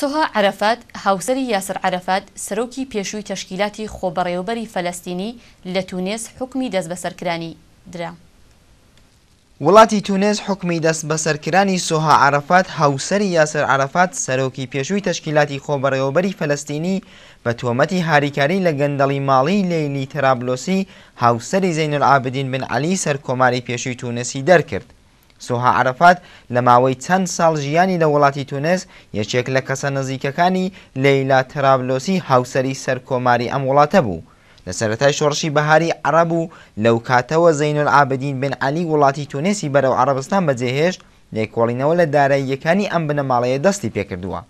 سوها عەرەفات، هاوسەری یاسر عەرەفات، سەرۆکی پێشووی تەشکیلاتی خۆبەڕێوەبەری فەلەستینی لە تونێس حوکمی دەستبەسەرکرانی درا. وڵاتی تونێس حوکمی دەستبەسەرکرانی سوها عەرەفات، هاوسەری یاسر عەرەفات، سەرۆکی پێشووی تەشکیلاتی خۆبەڕێوەبەری فەلەستینی بە تۆمەتی هاریکاری لە گەندەڵی ماڵیی لەیلی تەرابلۆسی هاوسەری زەینولعابدین بن عەلی سەرکۆماری پێشووی تونسی دەرکرد. سوها عەرەفات لە ماوەی چەند ساڵ ژیانی لە وڵاتی تونس، یەکێک لە کەسە نزیکەکانی لەیلا تەرابلۆسی هاوسەری سەرکۆماری ئەم وڵاتە بوو لە سەرەتای شۆڕشی بەهاری عەڕەب و لەو کاتەوە زەینولعابدین بن عەلی وڵاتی تونسی بەرەو عەڕەبستان بەجێهێشت، لێکۆڵینەوە لە داراییەکانی ئەم بنەماڵەیە دەستی پێکردووە.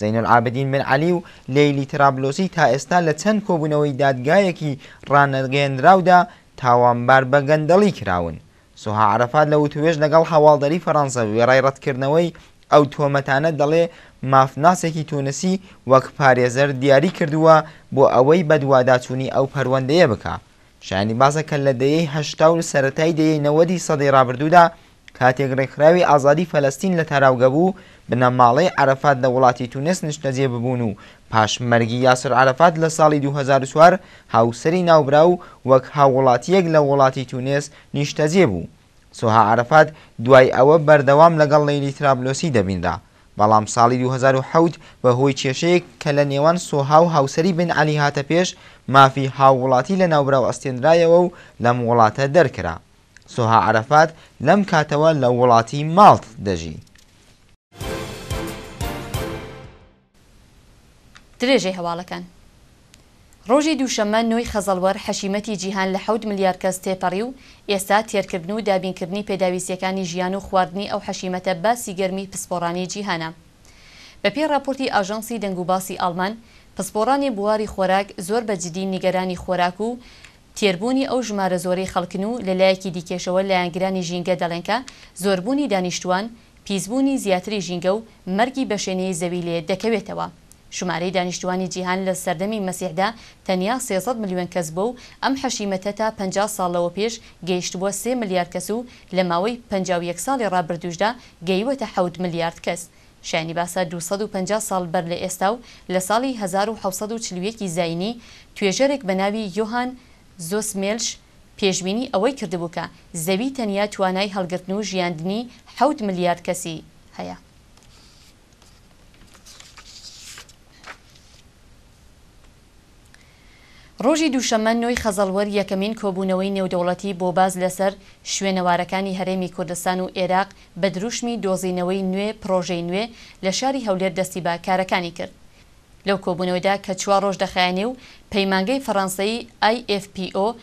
زەینەلعابدین بن عەلی و لەیلی تەرابلوسی تا ئێستا لە چەند کۆبوونەوەی دادگایەکی ڕانەگەیەندراودا تاوانبار بە گەندەڵی کراون. سوها عەرەفات لە وتووێژ لەگەڵ هەواڵدەریی فەرەنسە وێڕای ڕەتکردنەوەی ئەو تۆمەتانە دەڵێ مافناسێکی تونسی وەک پارێزەر دیاری کردووە بۆ ئەوەی بەدواداچوونی ئەو پەروەندەیە بکا. شایانی باسە کە لە دەیەی هەشتا و سەرەتای دەیەی نەوەدی سەدەی ڕابردوودا کاتێک ڕێکخراوی ئازادی فەلەستین لە تاراوگە بوو، بنەماڵەی عەرەفات لە وڵاتی تونس نیشتەجێ ببوون و پاش مەرگی یاسر عەرەفات لە ساڵی دوو هەزار و چوار هاوسەری ناوبراو وەک هاووڵاتییەک لە وڵاتی تونس نیشتەجێ بوو. سۆها عەرەفات دوای ئەوە بەردەوام لەگەڵ لەیلی ترابلۆسی دەبینرا، بەڵام ساڵی دوو هەزار و حەوت بەهۆی کێشەیەک کە لە نێوان سۆها و هاوسەری بن عەلی هاتە پێش، مافی هاووڵاتی لە ناوبراو ئەستێنرایەوە و لەم وڵاتە دەرکرا. سوها عەرەفات لەم کاتەوە لە وڵاتی ماڵت دەژی. درێژەی هەواڵەکان ڕۆژی دووشەممە نۆی خەزەڵوەر حەشیمەتی جیهان لە حەوت ملیار کەس تێپەڕی و ئێستا تێرکردن و دابینکردنی پێداویستییەکانی ژیان و خواردنی ئەو حەشیمەتە باسی گەرمی پسپۆڕانی جیهانە. بەپێی ڕاپۆرتی ئاژانسی دەنگوباسی ئاڵمان، پسپۆڕانی بواری خۆراک زۆر بە جدی نیگەرانی خۆراک و تێربوونی ئەو ژمارە زۆرەی خەڵکن و لە لایەکی دیکەشەوە لایەنگرانی ژینگە دەڵێنکە زۆربوونی دانیشتووان، پیسبوونی زیاتری ژینگە و مەرگی بەشێنەی زەوی لێ دەکەوێتەوە. ژمارەی دانیشتووانی جیهان لە سەردەمی مەسیحدا تەنیا سێ سەد ملیۆن کەس بووە و ئەم حەشیمەتە تا پەنجا ساڵ لەوە پێش گەیشتبووە سێ ملیار کەس و لە ماوەی پەنجا و یەک ساڵی ڕابردووشدا گەیوەتە حەوت ملیارد کەس. شایانی باسە دوو سەد و پەنجا ساڵ بەر لە ئێستا و لە ساڵی هەزار و حەوت سەد و چل و یەک ی زاینی، توێژەرێک بە ناوی یۆهان زۆسمێلش پێشبینی ئەوەی کردبوو کە زەوی تەنیا توانای هەڵگرتن و ژیاندنی حەوت ملیارد کەسی هەیە. ڕۆژی دووشەممە نۆی خەزەڵوەر یەکەمین کۆبوونەوەی نێودەوڵەتی بۆ باس لەسەر شوێنەوارەکانی هەرێمی کوردستان و ئێراق بە دروشمی دۆزینەوەی نوێ پڕۆژەی نوێ لە شاری هەولێر دەستی بە کارەکانی کرد لەو کۆبوونەوەدا کە چوار ڕۆژ دەخایەنێ و پەیمانگەی فەڕەنسەیی IFPO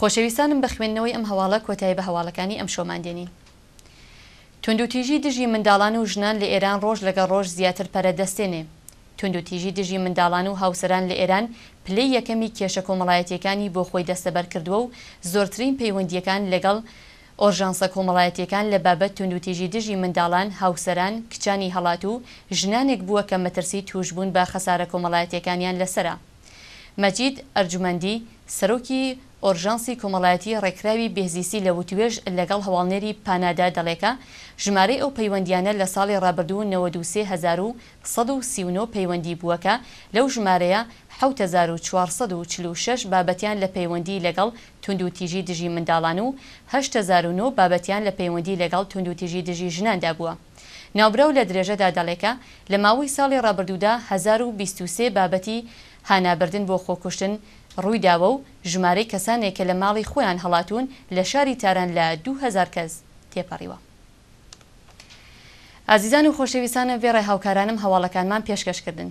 خۆشەویستانم بە خوێندنەوەی ئەم هەواڵە کۆتایی بە هەواڵەکانی ئەمشۆمان دێنین. توندوتیژی دژی منداڵان و ژنان لە ئێران ڕۆژ لەگەڵ ڕۆژ زیاتر پەرە دەستێنێ. توندوتیژی دژی منداڵان و هاوسەران لە ئێران پلەی یەکەمی کێشە کۆمەڵایەتییەکانی بۆ خۆی دەستەبەر کردووە و زۆرترین پەیوەندییەکان لەگەڵ ئۆژانسە کۆمەڵایەتییەکان لە بابەت توندوتیژی دژی منداڵان، هاوسەران، کچانی هەڵات و ژنانێک بووە کە مەترسی تووشبوون بە خەسارە کۆمەڵایەتییەکانیان لەسەرە. مەجید ئەرجومەندی، سەرۆکی ئۆرژانسی کۆمەڵایەتی ڕێکخراوی بێهزیستی لە وتووێژ لەگەڵ هەواڵنێری پانادا دەڵێکە ژمارەی ئەو پەیوەندییانە لە ساڵی ڕابردوو نەوەد و سێ هەزار و سەد و سی و نۆ پەیوەندی بووە کە لەو ژمارەیە حەوت هەزار و چوار سەد و چل و شەش بابەتیان لە پەیوەندی لەگەڵ توندوتیژی دژی منداڵان و هەشت هەزار و نۆ بابەتیان لە پەیوەندی لەگەڵ توندوتیژی دژی ژناندا بووە. ناوبراو لە درێژەدا دەڵێکە لە ماوەی ساڵی ڕابردوودا هەزار و بیست و سێ بابەتی هانابردن بۆ خۆکوشتن ڕوویداوە و ژمارەی کەسانێک کە لە ماڵی خۆیان هەڵاتوون لە شاری تاران لە دوو هەزار کەس تێپەڕیوە. ئازیزان و خۆشەویستانم، وێڕای هاوکارانم هەواڵەکانمان پێشکەش کردن.